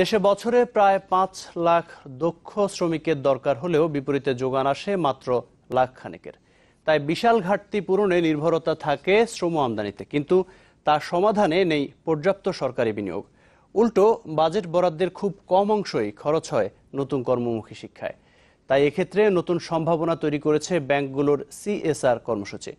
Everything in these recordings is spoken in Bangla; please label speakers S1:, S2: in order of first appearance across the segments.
S1: দেশে বছরে প্রায় পাঁচ লাখ দক্ষ শ্রমিকের দরকার হলেও বিপরীতে যোগান আসে মাত্র লাখ খানেকের। তাই বিশাল ঘাটতি পূরণে নির্ভরতা থাকে শ্রম আমদানিতে, কিন্তু তার সমাধানে নেই পর্যাপ্ত সরকারি বিনিয়োগ। উল্টো, বাজেট বরাদ্দের খুব কম অংশই খরচ হয় নতুন কর্মমুখী শিক্ষায়। তাই এক্ষেত্রে নতুন সম্ভাবনা তৈরি করেছে ব্যাংকগুলোর সিএসআর কর্মসূচি।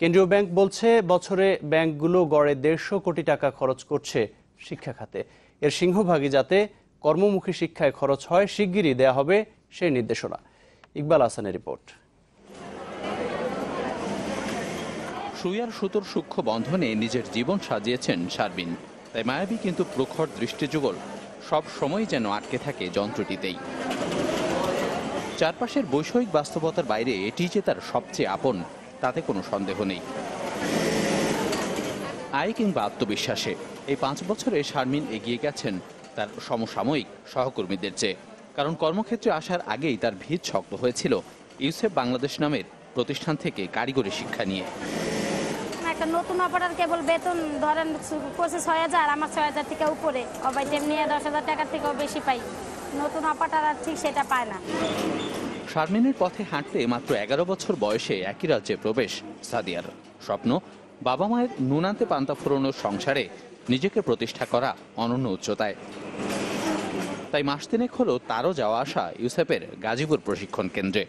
S1: কেন্দ্রীয় ব্যাংক বলছে, বছরে ব্যাংকগুলো গড়ে দেড়শো কোটি টাকা খরচ করছে শিক্ষা খাতে। এর সিংহভাগই যাতে কর্মমুখী শিক্ষায় খরচ হয়, শিগগিরই দেয়া হবে সেই নির্দেশনা। ইকবাল হাসানের রিপোর্ট।
S2: সুয়ার সুতোর সূক্ষ্ম বন্ধনে নিজের জীবন সাজিয়েছেন শারবিন। তাই মায়াবী কিন্তু প্রখর দৃষ্টিযুগল সব সময় যেন আটকে থাকে যন্ত্রটিতেই। চারপাশের বৈষয়িক বাস্তবতার বাইরে এটি যে তার সবচেয়ে আপন, তাতে কোনো সন্দেহ নেই। আয় কিংবা আত্মবিশ্বাসে। এই পাঁচ বছরে শারমিন এগিয়ে গেছেন তার সমসাময়িক সহকর্মীদের চেয়ে। কারণ কর্মক্ষেত্রে আসার আগেই তার ভিত শক্ত হয়েছিল ইউসেফ বাংলাদেশ নামের প্রতিষ্ঠান থেকে কারিগরি শিক্ষা নিয়ে।
S3: একটা নতুন অপারেটর কেবল বেতন ধরেন পঁচিশ ছয় হাজার আমার ছয় হাজার থেকে উপরে। অবাই তেমনি দশ হাজার টাকার থেকেও বেশি পাই। নতুন অপারেটর আর ঠিক সেটা পায় না।
S2: শারমিনের পথে হাঁটতে মাত্র এগারো বছর বয়সে একই রাজ্যে প্রবেশ সাদিয়ার। স্বপ্ন বাবা মায়ের নুনান্তে পান্তা ফুরোনোর সংসারে নিজেকে প্রতিষ্ঠা করা অনন্য উচ্চতায়। তাই মাস তিনেক হলো তারও যাওয়া আসা ইউসেফের গাজীপুর প্রশিক্ষণ কেন্দ্রে,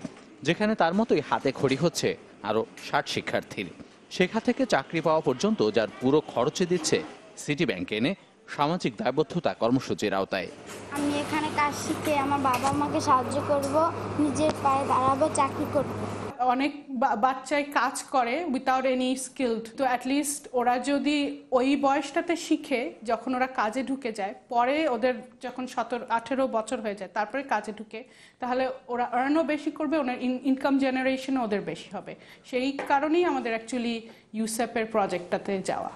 S2: যেখানে তার মতোই হাতে খড়ি হচ্ছে আরও ষাট শিক্ষার্থীর। শেখা থেকে চাকরি পাওয়া পর্যন্ত যার পুরো খরচে দিচ্ছে সিটি ব্যাংকে এনে সামাজিক দায়বদ্ধতা কর্মসূচির আওতায়।
S3: আমি এখানে কাজ শিখে আমার বাবা মাকে সাহায্য করব, নিজের পায়ে দাঁড়াবো, চাকরি করব।
S4: অনেক বা- বাচ্চাই কাজ করে উইথাউট এনি স্কিল্ড তো অ্যাটলিস্ট ওরা যদি ওই বয়সটাতে শিখে যখন ওরা কাজে ঢুকে যায়, পরে ওদের যখন সতেরো, আঠেরো বছর হয়ে যায়, তারপরে কাজে ঢুকে, তাহলে ওরা আর্নও বেশি করবে, ওনার ইনকাম জেনারেশনও ওদের বেশি হবে। সেই কারণেই আমাদের অ্যাকচুয়ালি ইউসেপের প্রজেক্টটাতে যাওয়া।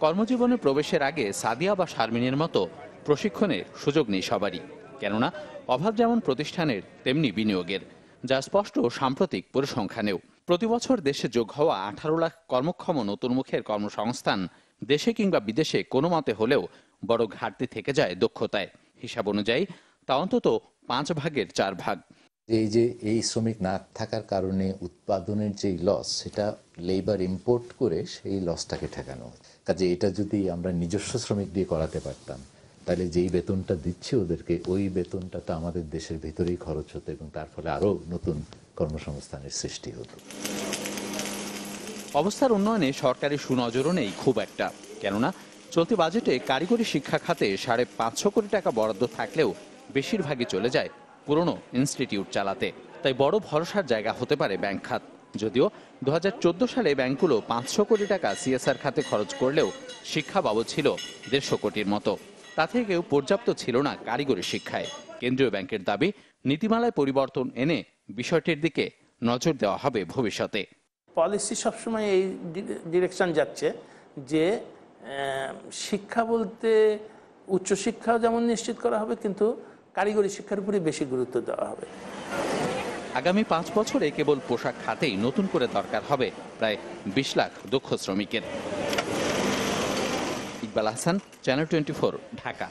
S2: কর্মজীবনে প্রবেশের আগে সাদিয়া বা শারমিনের মতো প্রশিক্ষণের সুযোগ নেই সবারই। কেননা, অভাব যেমন প্রতিষ্ঠানের, তেমনি বিনিয়োগের। যা স্পষ্ট সাম্প্রতিক পরিসংখ্যানেও। প্রতি বছর দেশে যোগ হওয়া আঠারো লাখ কর্মক্ষম নতুন মুখের কর্মসংস্থান দেশে কিংবা বিদেশে কোনো মতে হলেও বড় ঘাটতি থেকে যায় দক্ষতায়। হিসাব অনুযায়ী তা অন্তত পাঁচ ভাগের চার ভাগ।
S5: এই যে এই শ্রমিক না থাকার কারণে উৎপাদনের যেই লস সেটা লেবার ইম্পোর্ট করে সেই লসটাকে ঠেকানো। কাজে এটা যদি আমরা নিজস্ব শ্রমিক দিয়ে করাতে পারতাম তাহলে যেই বেতনটা দিচ্ছে ওদেরকে, ওই বেতনটা তো আমাদের দেশের ভেতরেই খরচ হতো এবং তার ফলে আরও নতুন কর্মসংস্থানের সৃষ্টি হতো।
S2: অবস্থার উন্নয়নে সরকারি সুনজরও নেই খুব একটা। কেননা চলতি বাজেটে কারিগরি শিক্ষা খাতে সাড়ে পাঁচশো কোটি টাকা বরাদ্দ থাকলেও বেশিরভাগই চলে যায় পুরনো ইনস্টিটিউট চালাতে। তাই বড় ভরসার জায়গা হতে পারে ব্যাংক খাত। যদিও দু হাজার চোদ্দ সালে ব্যাংকগুলো পাঁচশো কোটি টাকা সিএসআর খাতে খরচ করলেও শিক্ষা বাবদ ছিল দেড়শো কোটির মতো। তা থেকেও পর্যাপ্ত ছিল না কারিগরি শিক্ষায়। কেন্দ্রীয় ব্যাংকের দাবি নীতিমালায় পরিবর্তন এনে বিষয়টির দিকে নজর দেওয়া হবে ভবিষ্যতে।
S6: পলিসি সবসময় এই ডিরেকশন যাচ্ছে যে শিক্ষা বলতে উচ্চশিক্ষাও যেমন নিশ্চিত করা হবে কিন্তু কারিগরি শিক্ষার উপরে বেশি গুরুত্ব দেওয়া হবে।
S2: আগামী পাঁচ বছরে কেবল পোশাক খাতেই নতুন করে দরকার হবে প্রায় বিশ লাখ দক্ষ শ্রমিকের। Iqbal Hasan channel twenty Dhaka.